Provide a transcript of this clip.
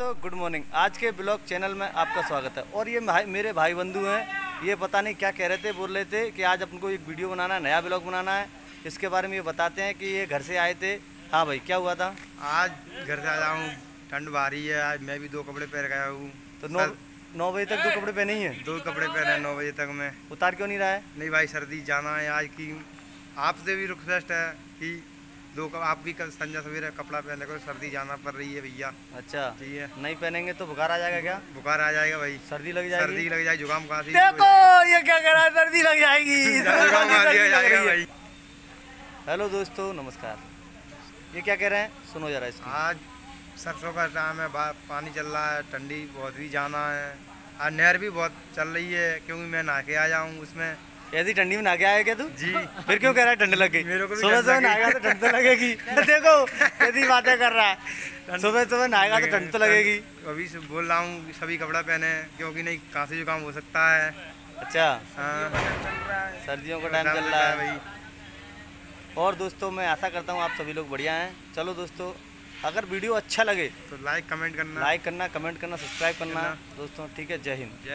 तो good morning आज के ब्लॉग चैनल में आपका स्वागत है। और ये भाई मेरे भाई बंधु हैं। ये पता नहीं क्या कह रहे थे बोल रहे थे कि आज अपन को एक वीडियो बनाना है नया ब्लॉग बनाना है। इसके बारे में ये बताते हैं कि ये घर से आए थे। हाँ भाई क्या हुआ था? आज घर से आया हूँ। ठंड भारी है आज। मैं भी दो कपड़े पहन गया हूँ। तो नौ नौ बजे तक दो कपड़े पहने ही हैं? दो कपड़े पहने नौ बजे तक मैं। उतार क्यों नहीं रहा है? नहीं भाई सर्दी जाना है आज की। आपसे भी रिक्वेस्ट है कि दो कप आप भी कल संजय सवेरे कपड़ा पहन करो सर्दी जाना पड़ रही है भैया। अच्छा। ठीक है। नहीं पहनेंगे तो बुखार आ जाएगा क्या? बुखार आ जाएगा भाई। सर्दी लग जाएगी? सर्दी लग जाए जुकाम खांसी। देखो ये क्या कह रहा है सर्दी लग जाएगी। जाएगा हेलो दोस्तों नमस्कार। ये क्या कह रहे हैं? सुनो जरा इसको। आज सरसों का टाइम है पानी चल रहा है ठंडी बहुत भी जाना है। आज नहर भी बहुत चल रही है क्योंकि मैं नहा के आया हूँ उसमें ऐसी ठंडी में नहा के आया क्या तू? जी। फिर क्यों कह रहा है ठंड लग गई? सुबह सुबह। नहाएगा तो ठंड तो लगेगी। देखो कैसी बातें कर रहा है। सुबह सुबह नहाएगा तो ठंड तो लगेगी। अभी से बोल रहा हूँ सभी कपड़ा पहने क्योंकि नहीं खांसी जुकाम हो सकता है। अच्छा। हाँ, सर्दियों का टाइम चल रहा है। भाई और दोस्तों मैं आशा करता हूँ आप सभी लोग बढ़िया हैं। चलो दोस्तों अगर वीडियो अच्छा लगे तो लाइक कमेंट करना। लाइक करना कमेंट करना सब्सक्राइब करना। दोस्तों ठीक है जय हिंद।